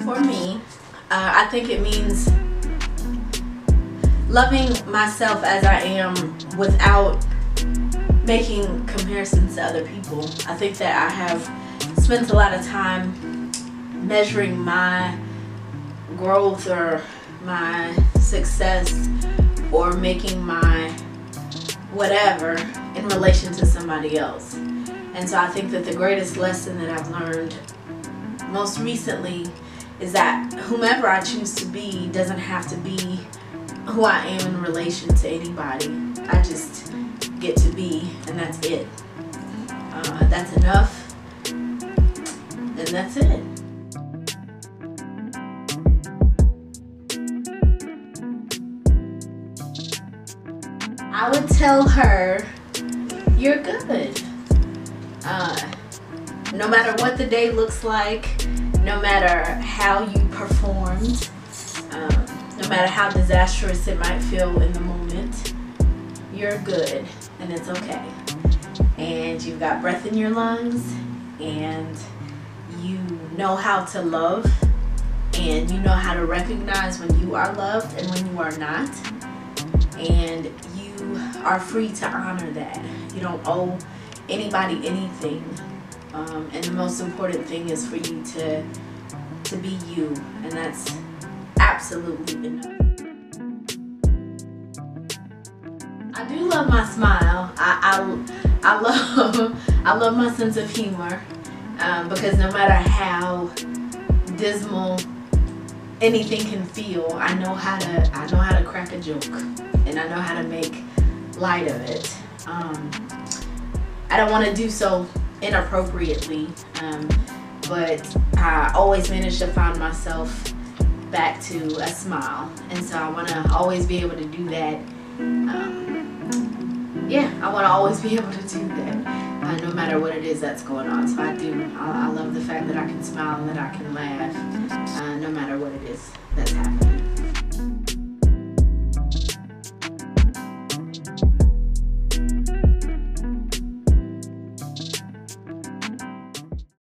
For me, uh, I think it means loving myself as I am without making comparisons to other people. I think that I have spent a lot of time measuring my growth or my success or making my whatever in relation to somebody else. And so I think that the greatest lesson that I've learned most recently is that whomever I choose to be doesn't have to be who I am in relation to anybody. I just get to be, and that's it. Uh, that's enough, and that's it. I would tell her, you're good. Uh, no matter what the day looks like, no matter how you performed, um, no matter how disastrous it might feel in the moment, you're good and it's okay. And you've got breath in your lungs and you know how to love and you know how to recognize when you are loved and when you are not. And you are free to honor that. You don't owe anybody anything. Um, and the most important thing is for you to to be you, and that's absolutely enough. I do love my smile. I I, I love I love my sense of humor um, because no matter how dismal anything can feel, I know how to I know how to crack a joke and I know how to make light of it. Um, I don't want to do so inappropriately, um, but I always manage to find myself back to a smile, and so I want to always be able to do that. Um, yeah, I want to always be able to do that, uh, no matter what it is that's going on. So I do. I, I love the fact that I can smile and that I can laugh, uh, no matter what it is that's happening.